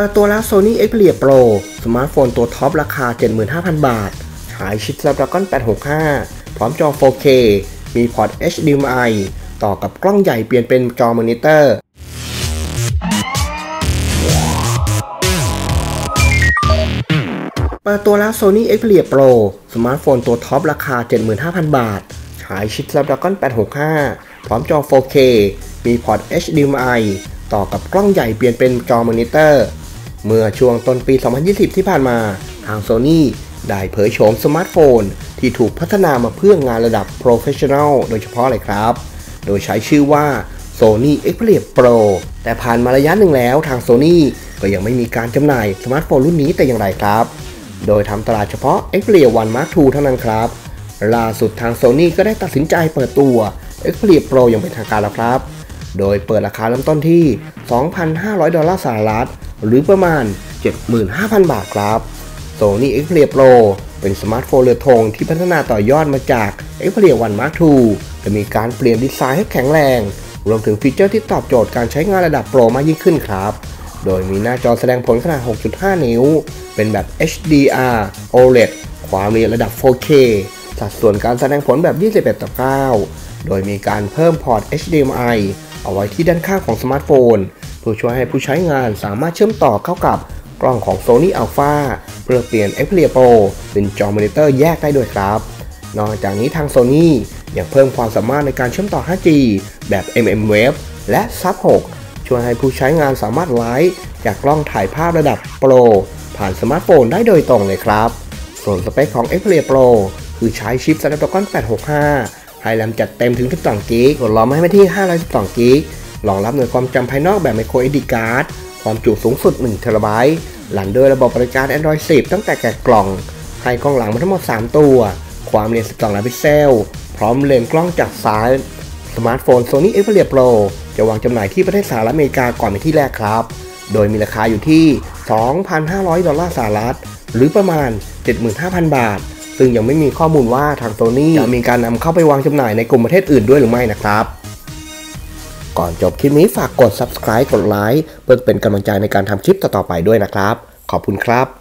เปิดตัวแล้ว Sony Xperia Pro สมาร์ทโฟนตัวท็อปราคา 75,000 บาทใช้ชิป Snapdragon 865 พร้อมจอ 4K มีพอร์ต HDMI ต่อกับกล้องใหญ่เปลี่ยนเป็นจอมอนิเตอร์ เปิดตัวแล้ว Sony Xperia Pro สมาร์ทโฟนตัวท็อปราคา 75,000 บาทใช้ชิป Snapdragon 865 พร้อมจอ 4K มีพอร์ต HDMI ต่อกับกล้องใหญ่เปลี่ยนเป็นจอมอนิเตอร์ เมื่อช่วงต้นปี 2020 ที่ผ่านมา ทาง Sony ได้เผยโฉมสมาร์ทโฟน ที่ถูกพัฒนามาเพื่องานระดับ Professional โดยเฉพาะเลยครับ โดยใช้ชื่อว่า Sony Xperia Pro แต่ผ่านมาระยะหนึ่งแล้วทาง Sony ก็ยังไม่มีการจำหน่ายสมาร์ทโฟนรุ่นนี้แต่อย่างไรครับ โดยทำตลาดเฉพาะ Xperia One Mark II เท่านั้นครับ ล่าสุดทาง Sony ก็ได้ตัดสินใจเปิดตัว Xperia Pro อย่างเป็นทางการแล้วครับ โดยเปิดราคาเริ่มต้นที่ 2,500 ดอลลาร์สหรัฐ หรือประมาณ 75,000 บาทครับ Sony Xperia Pro เป็นสมาร์ทโฟนเรือธงที่พัฒนาต่อยอดมาจาก Xperia One Mark II จะมีการเปลี่ยนดีไซน์ให้แข็งแรง รวมถึงฟีเจอร์ที่ตอบโจทย์การใช้งานระดับโปรมากยิ่งขึ้นครับ โดยมีหน้าจอแสดงผลขนาด 6.5 นิ้ว เป็นแบบ HDR OLED ความละเอียดระดับ 4K สัดส่วนการแสดงผลแบบ 21 ต่อ 9 โดยมีการเพิ่มพอร์ต HDMI เอาไว้ที่ด้านข้างของสมาร์ทโฟน เพื่อช่วยให้ผู้ใช้งานสามารถเชื่อมต่อเข้ากับกล้องของ Sony Alpha เพื่อเปลี่ยน Xperia Pro เป็นจอมอนิเตอร์แยกได้ด้วยครับ นอกจากนี้ทาง Sony ยังเพิ่มความสามารถในการเชื่อมต่อ 5G แบบ mmWave และ Sub 6ช่วยให้ผู้ใช้งานสามารถไลฟ์จากกล้องถ่ายภาพระดับโปรผ่านสมาร์ทโฟนได้โดยตรงเลยครับ ส่วนสเปคของ Xperia Pro คือใช้ชิป Snapdragon 865ให้แรมจัดเต็มถึง 12 g b กดล้อมให้มาที่ 512 g b รองรับหน่วยความจำภายนอกแบบ micro SD card ความจุสูงสุด 1 TB รันด้วยระบบปฏิบัติการ Android 10 ตั้งแต่แกะกล่อง ให้กล้องหลังมาทั้งหมด 3 ตัว ความละเอียด 12 ล้านพิกเซล พร้อมเลนส์กล้องจาก Zeiss สมาร์ทโฟน Sony Xperia Pro จะวางจำหน่ายที่ประเทศสหรัฐอเมริกาก่อนเป็นที่แรกครับ โดยมีราคาอยู่ที่ 2,500 ดอลลาร์สหรัฐ หรือประมาณ 75,000 บาท ซึ่งยังไม่มีข้อมูลว่าทาง Sony จะมีการนำเข้าไปวางจำหน่ายในกลุ่มประเทศอื่นด้วยหรือไม่นะครับ ก่อนจบคลิปนี้ฝากกด subscribe กดไลค์เพื่อเป็นกำลังใจในการทำคลิปต่อๆไปด้วยนะครับ ขอบคุณครับ